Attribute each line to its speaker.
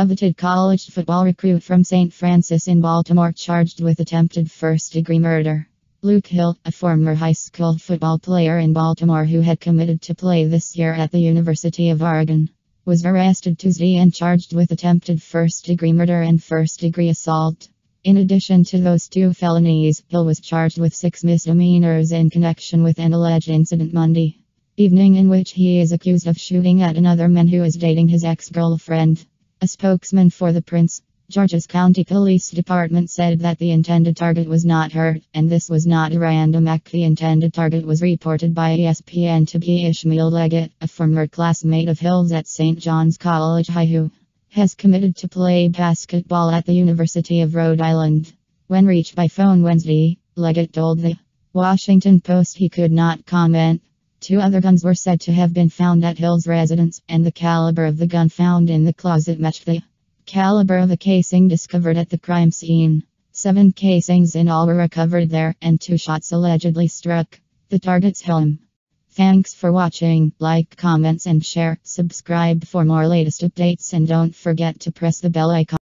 Speaker 1: coveted college football recruit from St. Frances in Baltimore charged with attempted first degree murder. Luke Hill, a former high school football player in Baltimore who had committed to play this year at the University of Oregon, was arrested Tuesday and charged with attempted first degree murder and first degree assault. In addition to those two felonies, Hill was charged with six misdemeanors in connection with an alleged incident Monday evening in which he is accused of shooting at another man who is dating his ex girlfriend. A spokesman for the Prince George's County Police Department said that the intended target was not hurt, and this was not a random act. The intended target was reported by ESPN to be Ishmael Leggett, a former classmate of Hill's at St. John's College High who has committed to play basketball at the University of Rhode Island. When reached by phone Wednesday, Leggett told the Washington Post he could not comment. Two other guns were said to have been found at Hill's residence, and the caliber of the gun found in the closet matched the caliber of the casing discovered at the crime scene. Seven casings in all were recovered there, and two shots allegedly struck the target's home. Thanks for watching. Like, comments, and share. Subscribe for more latest updates, and don't forget to press the bell icon.